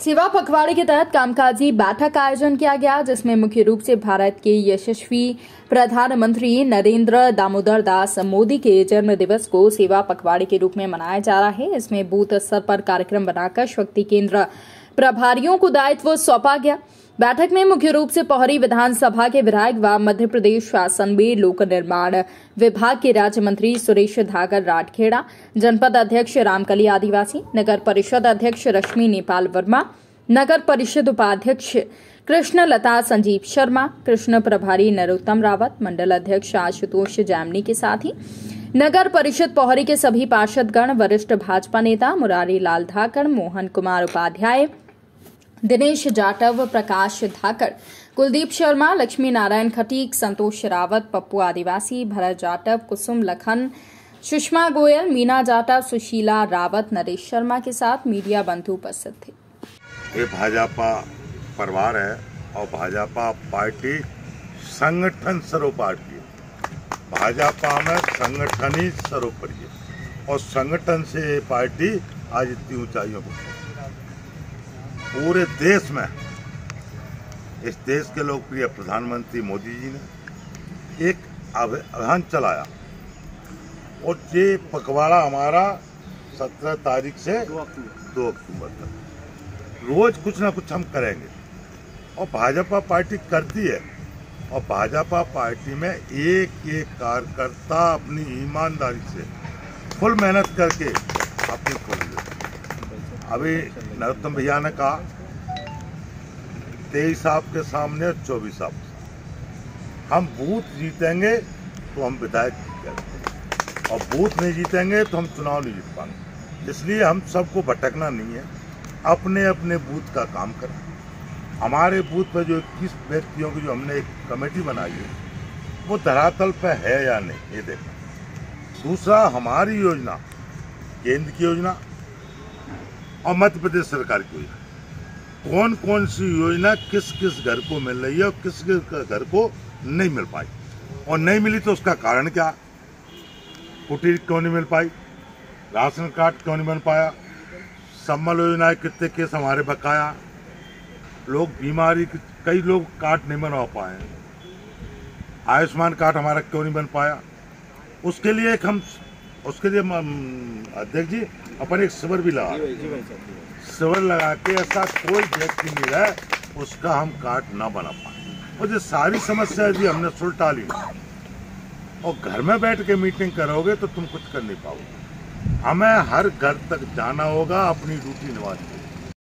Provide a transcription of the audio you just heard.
सेवा पखवाड़े के तहत कामकाजी बैठक का आयोजन किया गया, जिसमें मुख्य रूप से भारत के यशस्वी प्रधानमंत्री नरेंद्र दामोदर दास मोदी के जन्म दिवस को सेवा पखवाड़े के रूप में मनाया जा रहा है। इसमें बूथ स्तर पर कार्यक्रम बनाकर शक्ति केंद्र प्रभारियों को दायित्व सौंपा गया। बैठक में मुख्य रूप से पोहरी विधानसभा के विधायक व मध्य प्रदेश शासन में लोक निर्माण विभाग के राज्य मंत्री सुरेश धागर राठखेड़ा, जनपद अध्यक्ष रामकली आदिवासी, नगर परिषद अध्यक्ष रश्मि नेपाल वर्मा, नगर परिषद उपाध्यक्ष कृष्ण लता संजीव शर्मा, कृष्ण प्रभारी नरोत्तम रावत, मंडल अध्यक्ष आशुतोष जैमनी के साथ ही नगर परिषद पोहरी के सभी पार्षदगण, वरिष्ठ भाजपा नेता मुरारी लाल धाकड़, मोहन कुमार उपाध्याय दिनेश जाटव, प्रकाश धाकर, कुलदीप शर्मा, लक्ष्मी नारायण खटीक, संतोष रावत, पप्पू आदिवासी, भरत जाटव, कुसुम लखन, सुषमा गोयल, मीना जाटव, सुशीला रावत, नरेश शर्मा के साथ मीडिया बंधु उपस्थित थे। ये भाजपा परिवार है और भाजपा पार्टी संगठन सर्वपार्टी है। भाजपा में संगठन ही सर्वोपरि और संगठन से पार्टी आज इतनी ऊंचाइयों पर पूरे देश में इस देश के लोकप्रिय प्रधानमंत्री मोदी जी ने एक अभियान चलाया। और ये पखवाड़ा हमारा सत्रह तारीख से दो अक्टूबर। तक। रोज कुछ ना कुछ हम करेंगे। और भाजपा पार्टी करती है। और भाजपा पार्टी में एक एक कार्यकर्ता अपनी ईमानदारी से फुल मेहनत करके अपनी खोल अभी नरोत्तम भैया ने कहा, तेईस आपके सामने और चौबीस आप हम बूथ जीतेंगे तो हम विधायक जीतेंगे और बूथ नहीं जीतेंगे तो हम चुनाव नहीं जीत पाएँगे। इसलिए हम सबको भटकना नहीं है। अपने अपने बूथ का काम करें। हमारे बूथ पर जो इक्कीस व्यक्तियों की जो हमने एक कमेटी बनाई है, वो धरातल पर है या नहीं, ये देखना। दूसरा, हमारी योजना, केंद्र की योजना और मध्य प्रदेश सरकार की योजना। कौन कौन सी योजना किस किस घर को मिल रही है और किस किस घर को नहीं मिल पाई? और नहीं मिली तो उसका कारण क्या? कुटीर क्यों नहीं मिल पाई? राशन कार्ड क्यों नहीं बन पाया? सम्मल योजना कितने केस हमारे बकाया? लोग बीमारी कई लोग कार्ड नहीं बनवा पाए आयुष्मान कार्ड हमारा क्यों नहीं बन पाया? उसके लिए एक हम उसके लिए अध्यक्ष जी अपन एक शिविर भी लगा शिविर लगा के ऐसा कोई व्यक्ति नहीं रहा उसका हम कार्ड ना बना पाए। और जो सारी समस्या जी हमने सुलटा ली और घर में बैठ के मीटिंग करोगे तो तुम कुछ कर नहीं पाओगे। हमें हर घर तक जाना होगा अपनी ड्यूटी निभानी